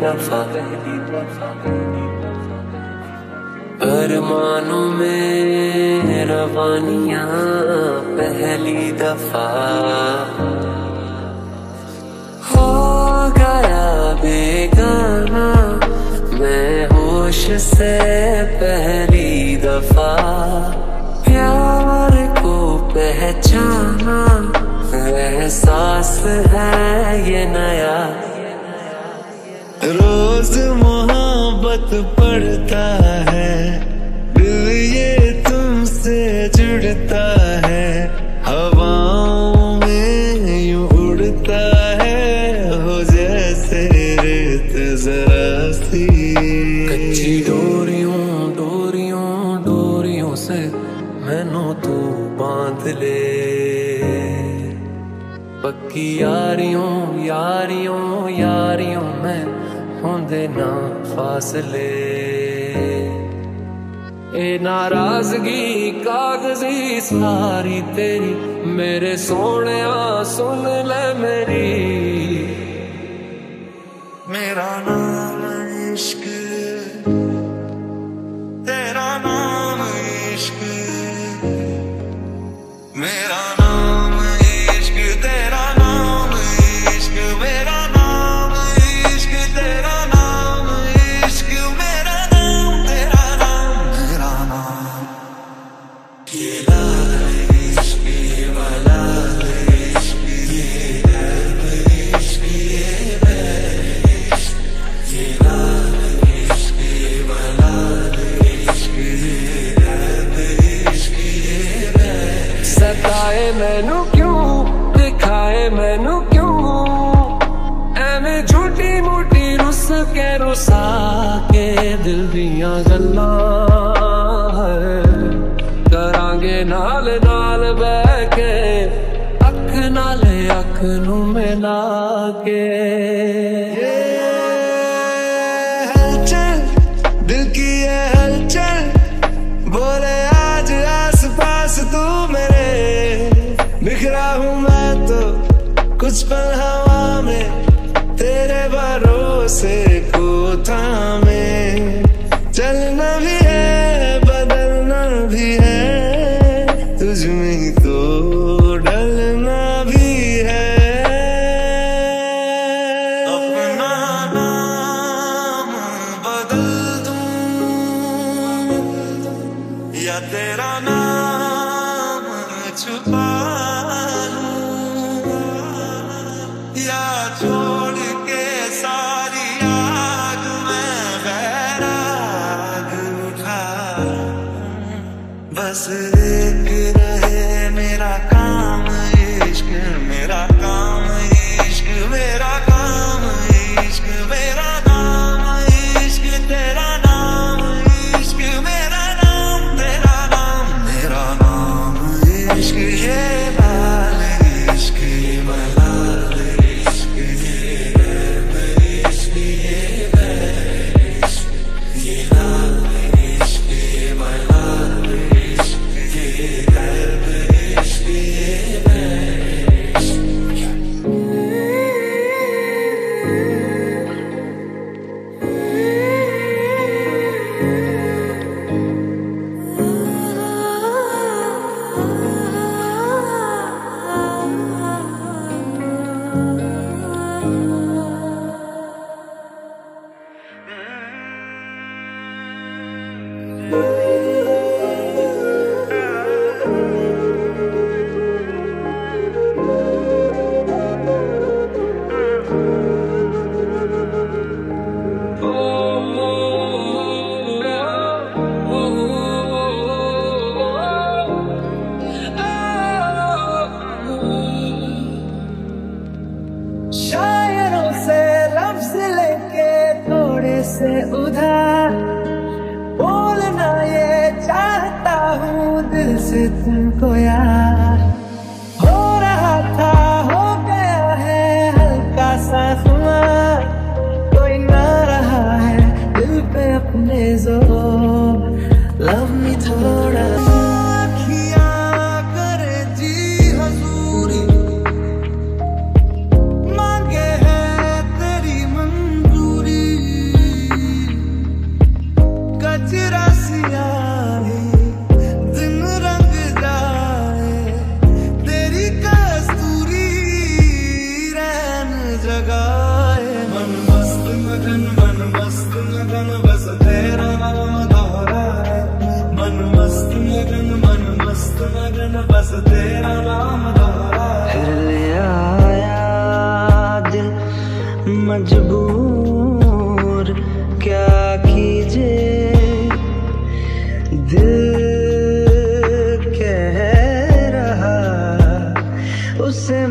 वफा अरमानों में रवानियाँ पहली दफ़ा। ਯਾਰੀਆਂ ਯਾਰੀਆਂ ਯਾਰੀਆਂ ਮੈਂ ਹੁੰਦੇ ਨਾ ਫਾਸਲੇ। ਇਹ ਨਾਰਾਜ਼ਗੀ ਕਾਗਜ਼ੀ ਸਾਰੀ ਤੇਰੀ, ਮੇਰੇ ਸੋਹਣਿਆ ਸੁਣ ਲੈ ਮੇਰੀ।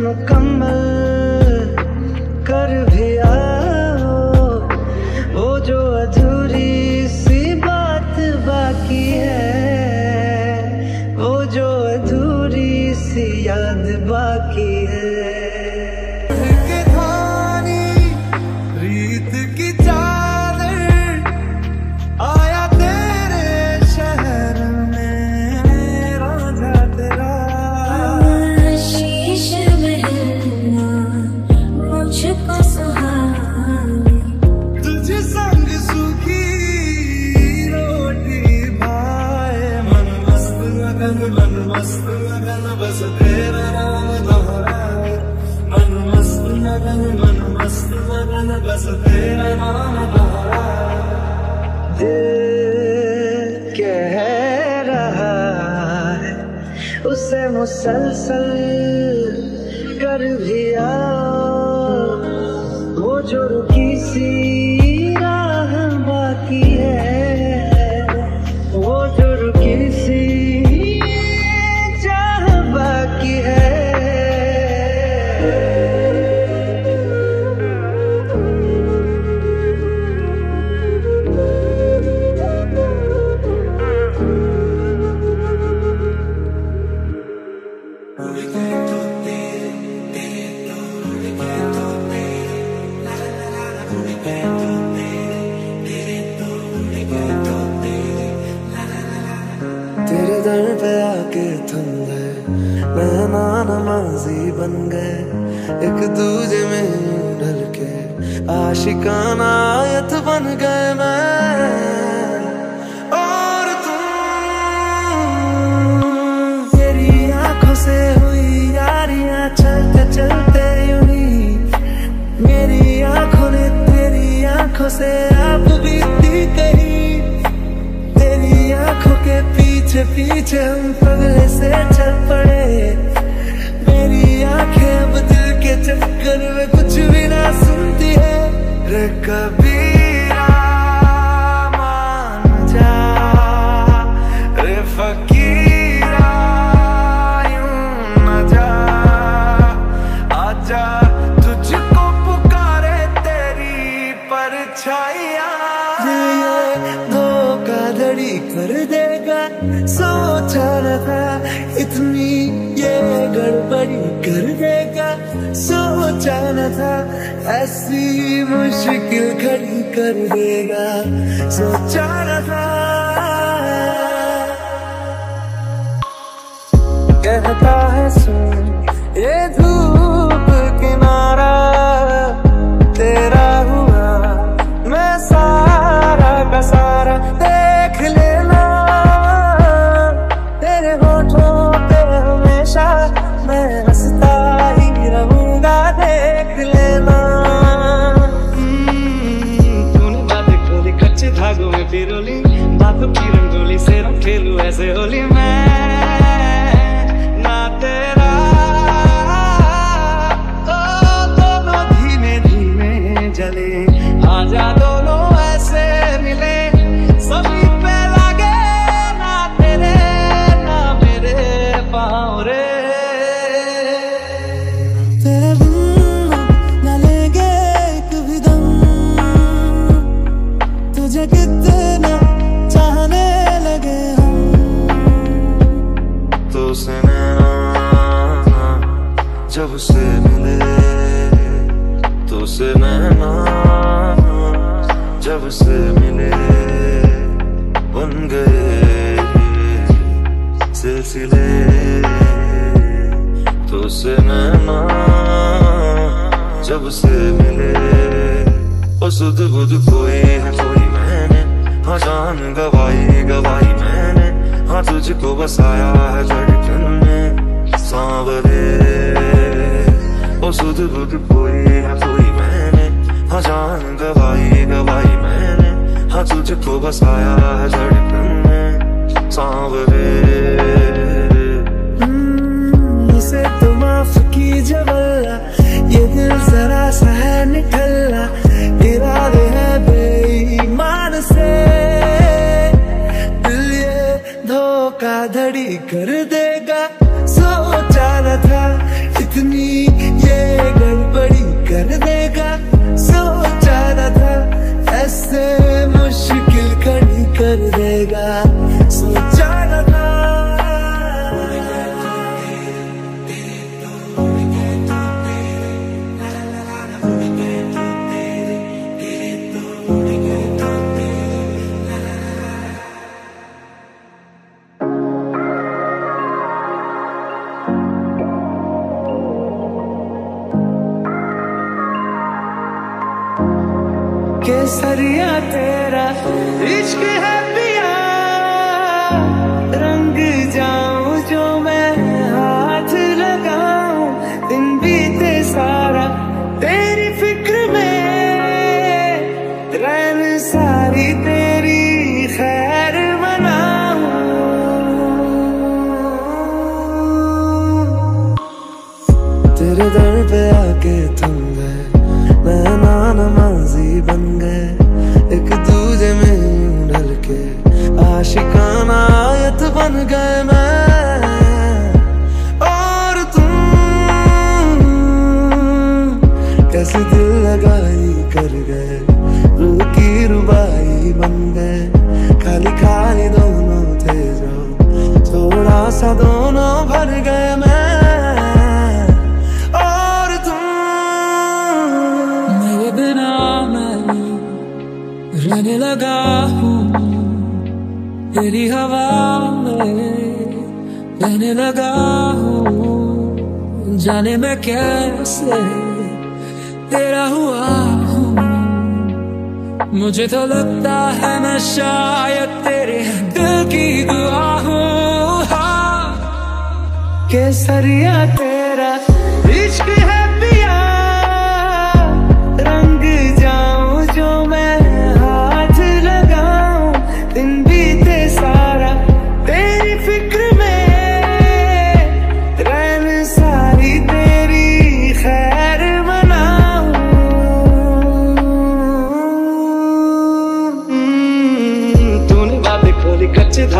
मुकम्मल कर sunshine. तेरे दर पे आके थम गए माजी बन गए, एक दूजे में ढल के आशिकाना ऐसी मुश्किल खड़ी कर देगा। सोचा रहा कहता है सुन ये धूप बुध कोई है कोई मैंने। हाँ जान गवाई गवाई मैंने। हाँ तुझको बसाया है धड़कन में। सांवरे। ओ सुध बुध कोई है कोई मैंने। हाँ जान गवाई गवाई मैंने। हाँ तुझको बसाया है धड़कन में। सांवरे। हम्म, तो ये दिल जरा सा है निठल्ला। तेरे मुझे तो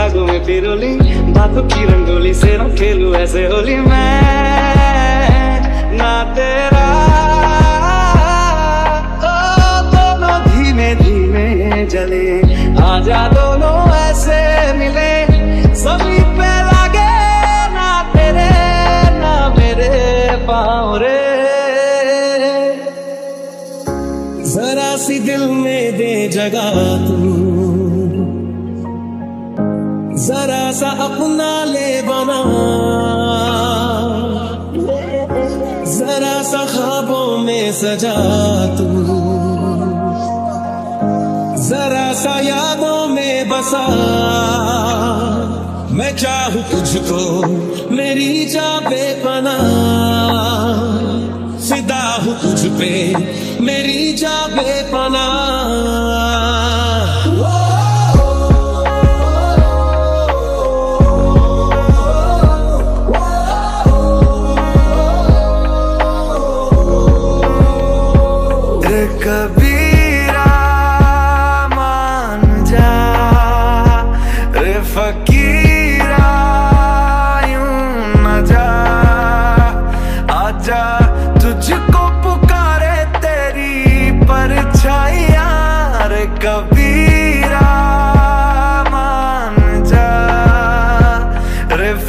धागों में पिरोली बातों की रंगोली से ना खेलू ऐसे होली मैं। ना तेरा, ओ, दोनों धीमे धीमे जले। आजा दोनों ऐसे मिले, सभी पे लागे, ना तेरे, ना मेरे पाँव रे। जरा सी दिल में दे जगह तू। जरा सा अपना ले बना। जरा सा ख्वाबों में सजा तू। जरा सा यादों में बसा। मैं चाहूँ तुझको मेरी जा बेपना फिदा हूँ तुझ पे मेरी जा बेपना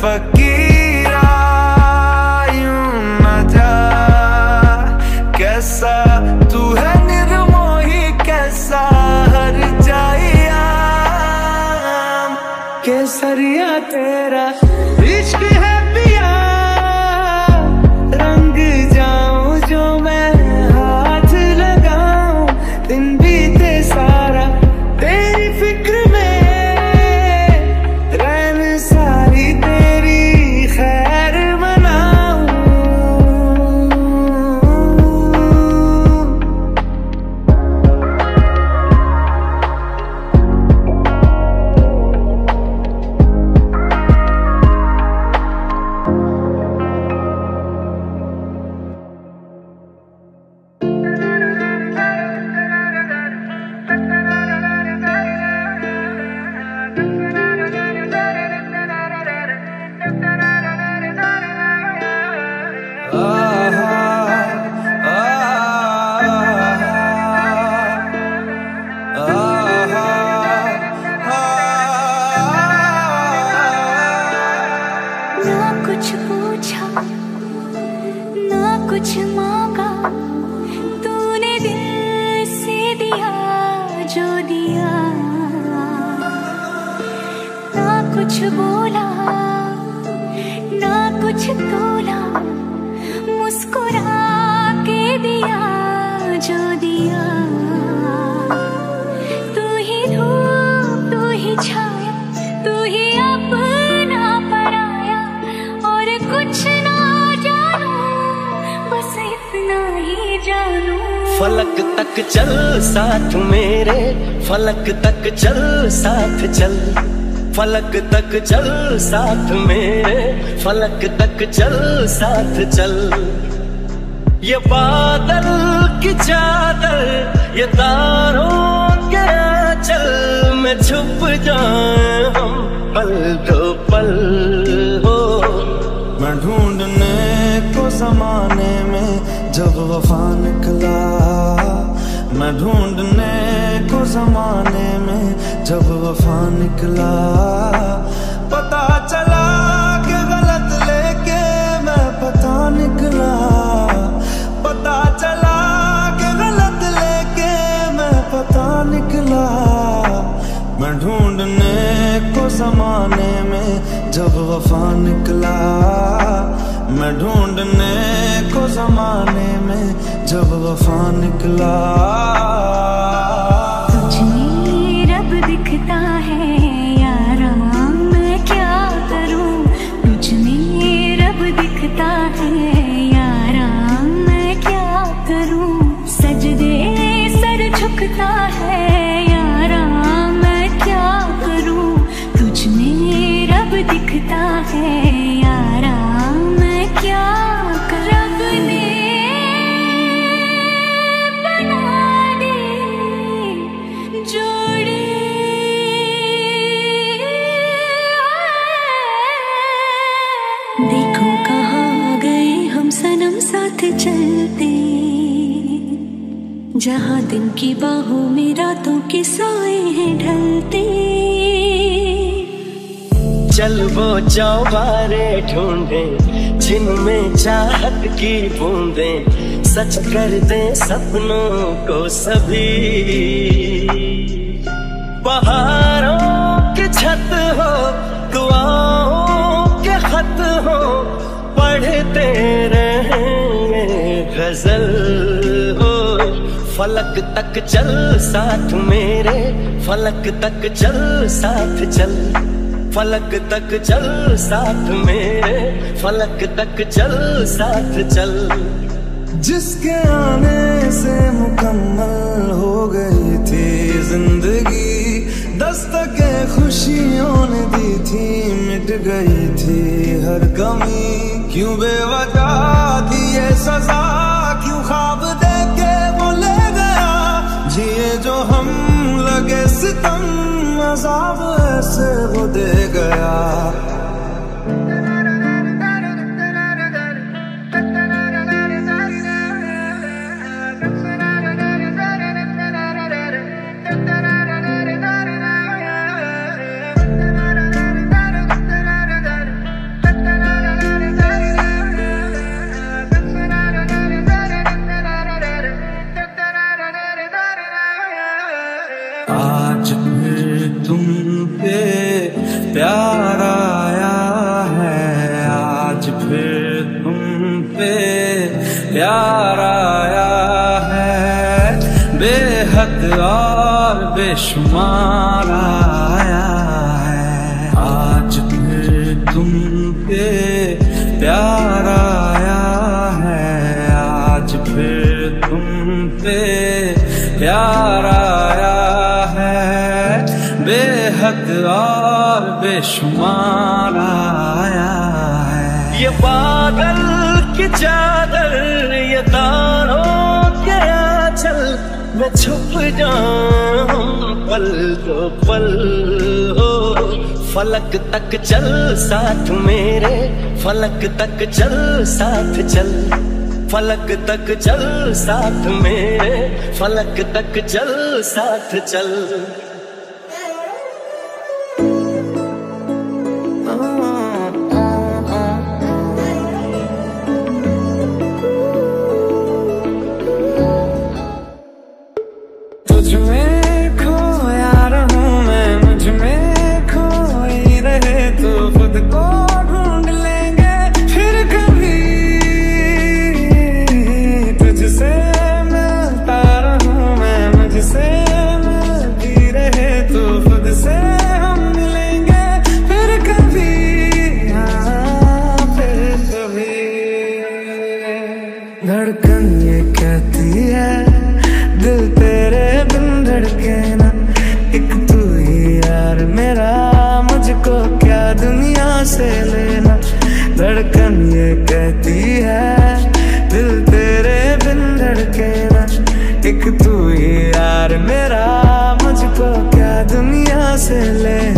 रे कुछ बोला, ना कुछ तोला मुस्कुरा के दिया, जो दिया। तू ही धूप तू ही छाया, तू ही अपना पराया, और कुछ ना जानू, बस इतना ही जानू। फलक तक चल साथ मेरे, फलक तक चल साथ चल। फलक तक चल साथ मेरे, फलक तक चल साथ चल। ये बादल की चादर, ये तारों के चल में छुप जाए हम पल दो पल, हो। मैं ढूँढने को जमाने में जब वफा निकला, मैं ढूँढने जमाने में जब वफा निकला, पता चला कि गलत लेके मैं पता निकला। पता चला कि गलत लेके मैं पता निकला। मैं ढूँढने को जमाने में जब वफा निकला, मैं ढूँढने को जमाने में जब वफा निकला। दिखता जहाँ दिन की बाहों में रातों के साए हैं ढलते। चल वो चौबारे ढूंढे जिनमें चाहत की बूंदे। सच कर दे सपनों को सभी। पहाड़ों की छत हो, दुआओं के खत हो, पढ़ते रहेंगे गज़ल। फलक तक चल, साथ मेरे। फलक तक चल, साथ चल। फलक तक चल, साथ मेरे। फलक तक चल, साथ चल। जिसके आने से मुकम्मल हो गई थी ज़िंदगी, दस्तके खुशियों ने दी थी, मिट गई थी हर कमी क्यों बेवजह दी सजा? अजाब ऐसे वो दे गया। शुमार आया है। आज फिर तुम पे प्यार आया है। आज फिर तुम पे प्यार आया है। बेहद और बेशुमार आया है। ये बादल की चादर, ये तारों के आंचल मैं छुप जाऊँ। पल दो पल हो, फलक तक चल साथ मेरे, फलक तक चल साथ चल, फलक तक चल साथ मेरे, फलक तक चल साथ चल। से ले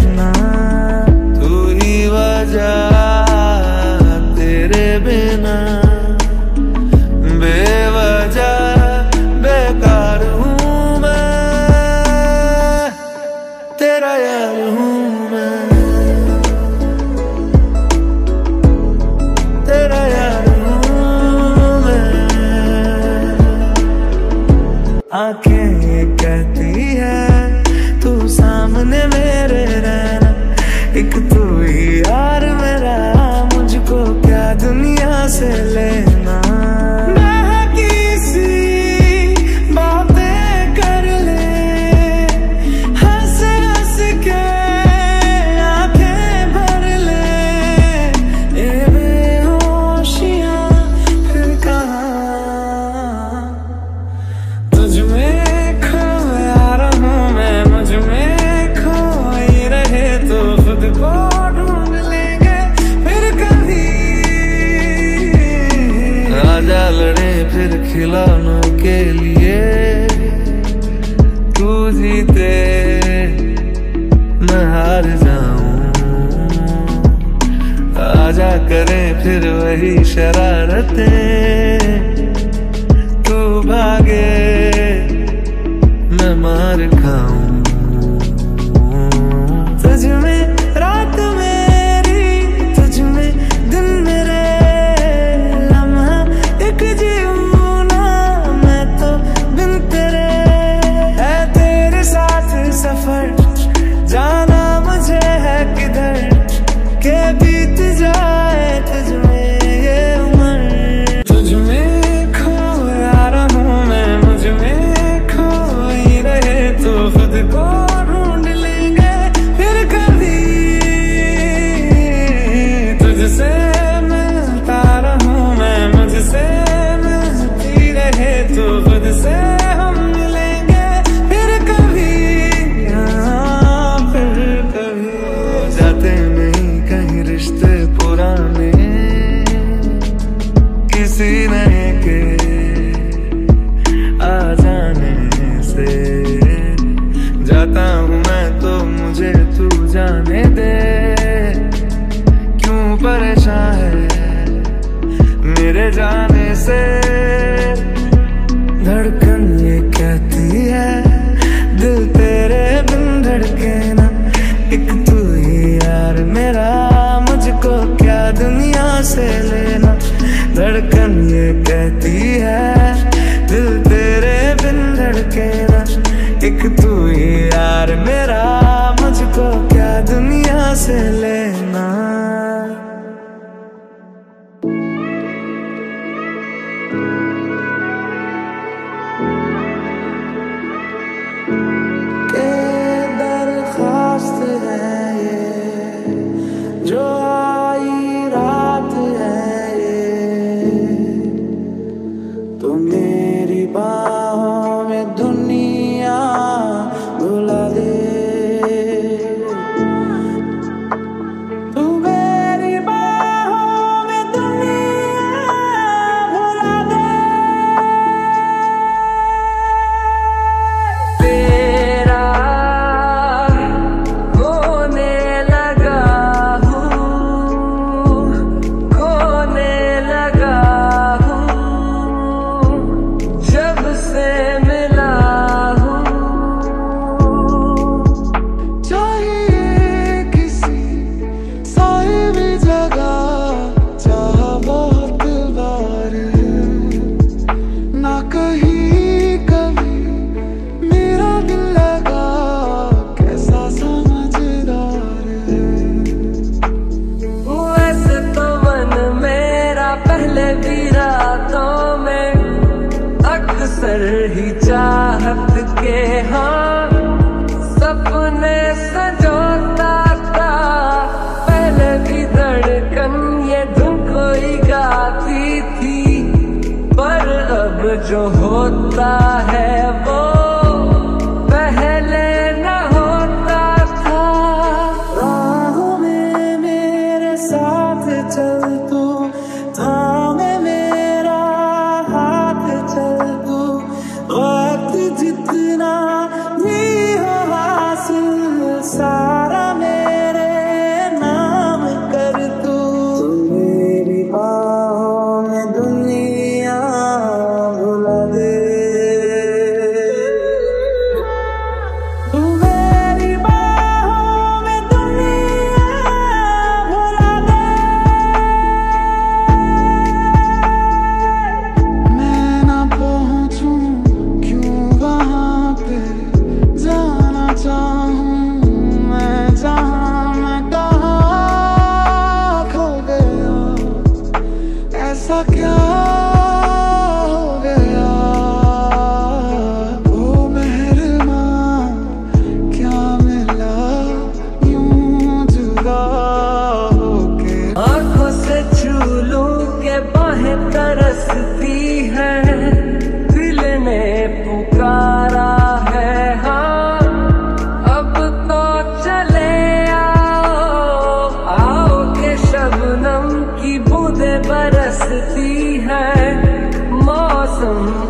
होता है वो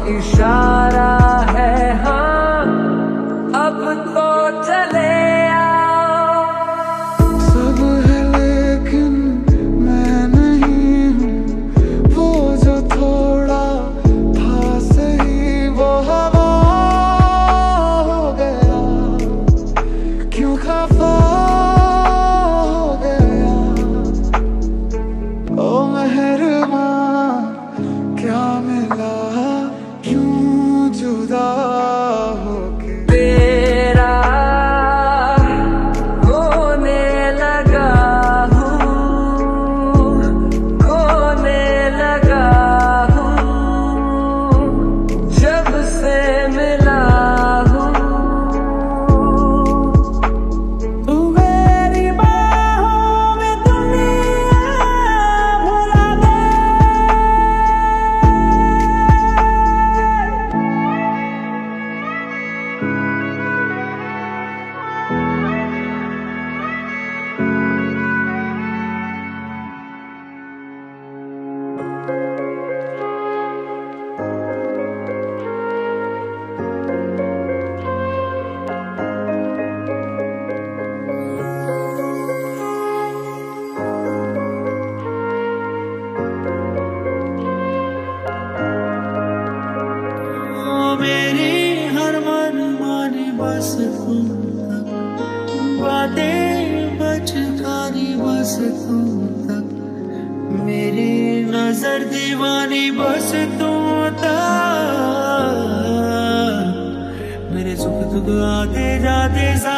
e तुम तक। बातें बचकारी बस तुम तक। मेरी नज़र दीवानी बस तुम तक। मेरे सुख दुख आते जाते जा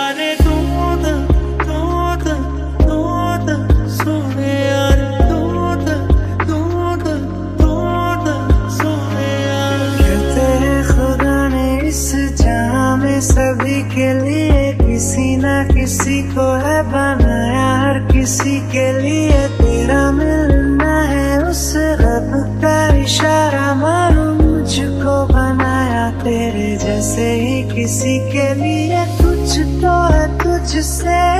किसी के लिए तेरा मिलना है उस रब का इशारा मालूम मुझको बनाया तेरे जैसे ही किसी के लिए। कुछ तो है तुझसे।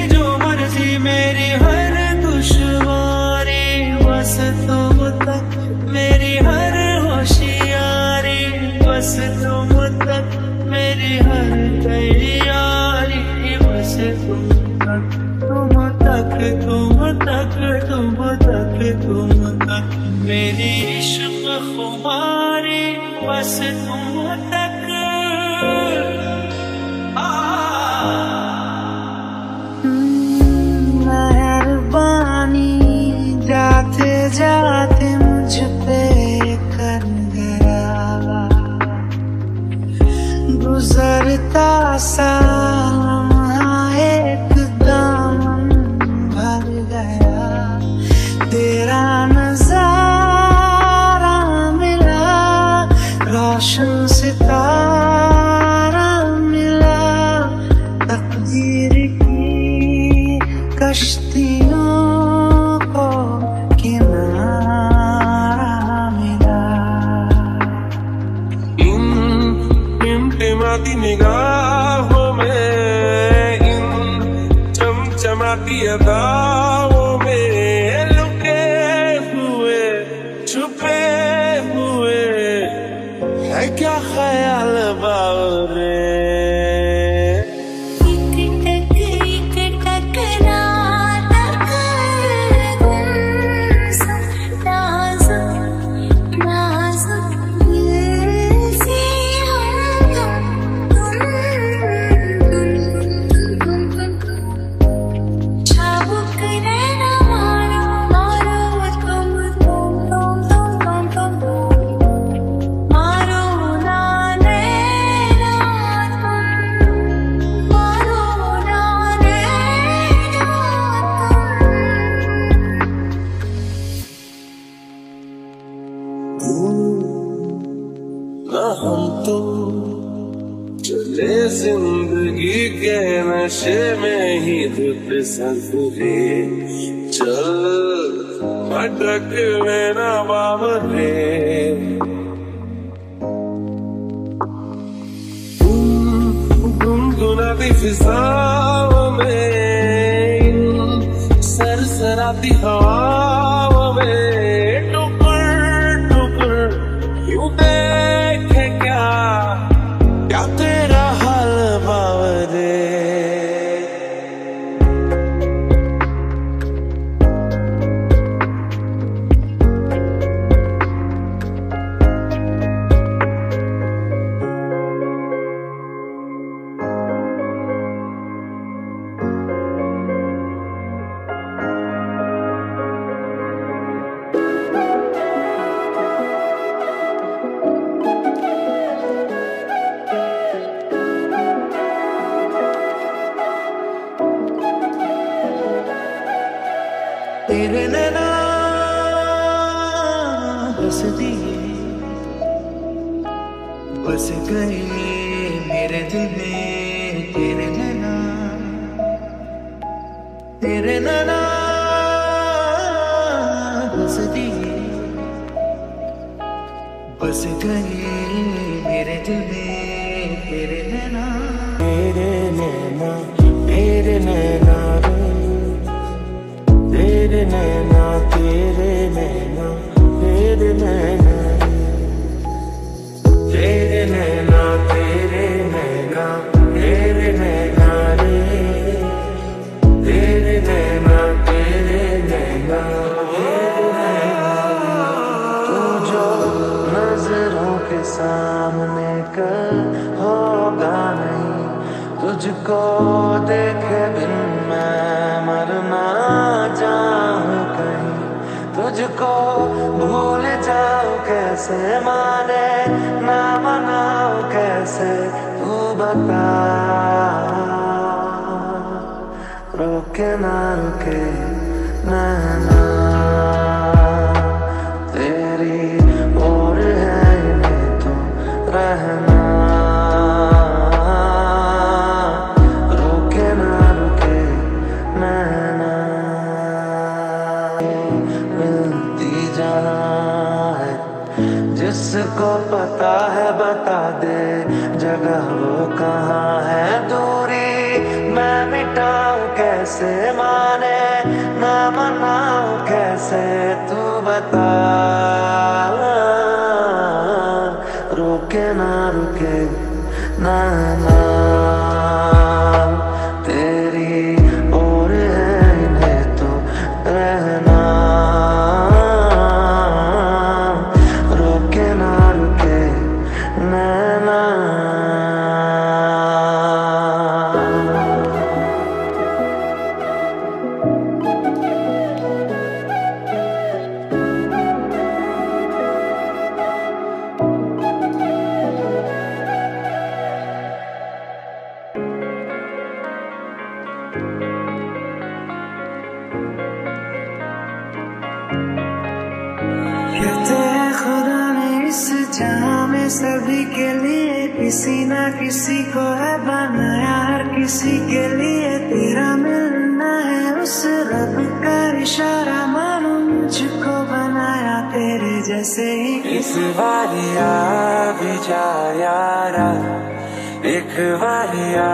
बस तुम तक मेरी हर तैयारी बस तुम तक तुम तक तुम तक तुम तक तुम तक मेरी इश्क खुमारी बस तुम तक जाते जाते passar. será de novo, oh, baby. कैसे माने ना मनाओ कैसे तू बता रोके ना रुके मैं कहाँ है दूरी? मैं मिटाऊ कैसे? माने ना मनाऊ कैसे? तू बता। रुके ना रुके ना। दुआया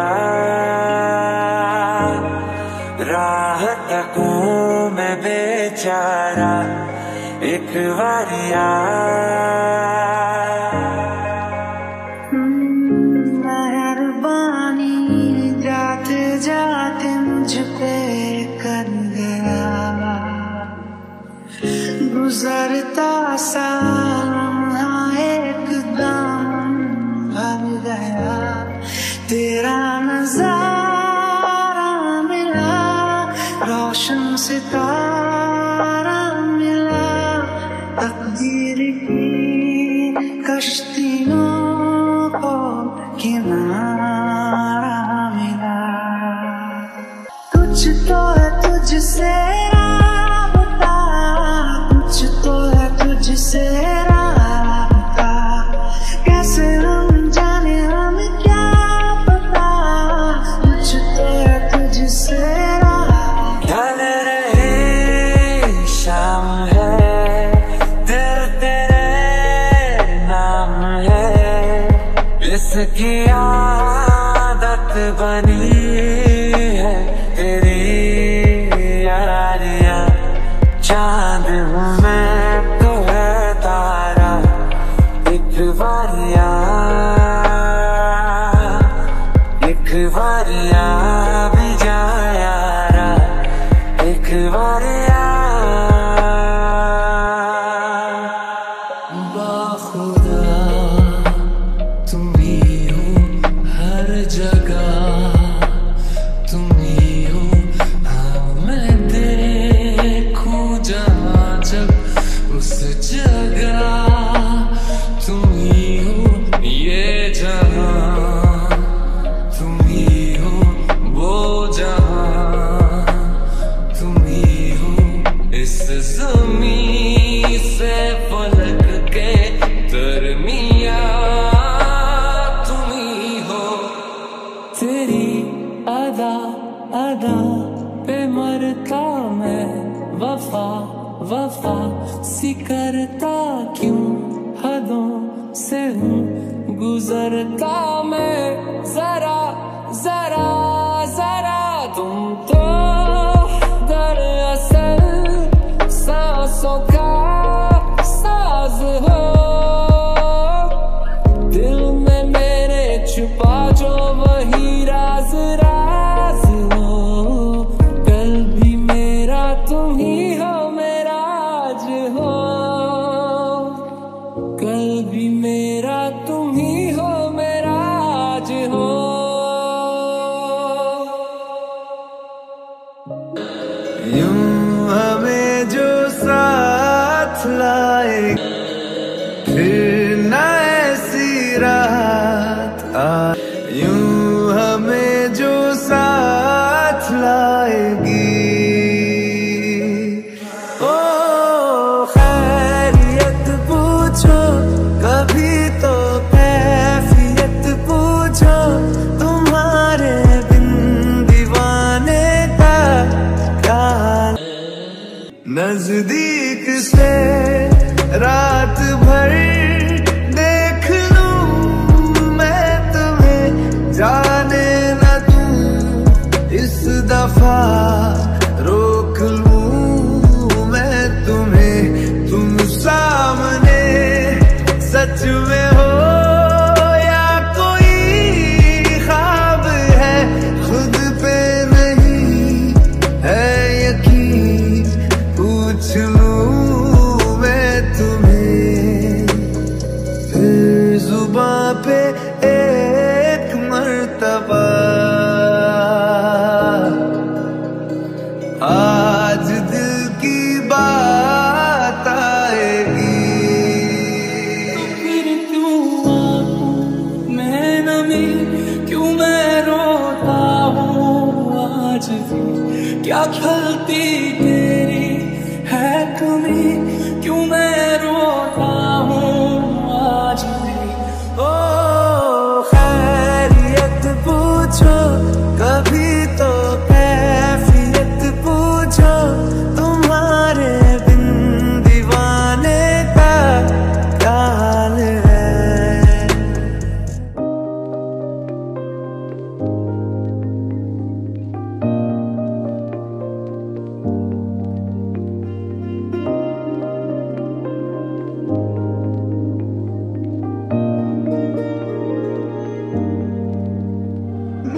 राह तकूं मैं बेचारा एक वारिया कुछ तो है तुझसे कुछ तो है तुझसे अदा पे मरता मैं, वफा वफा। सिकरता क्यों हदों से हूँ? गुजरता मैं, जरा जरा जरा तुम तो दरअसल सांसों का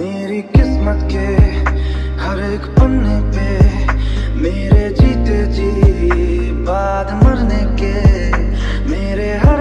मेरी किस्मत के हर एक पन्ने पे मेरे जीते जी, बाद मरने के मेरे हर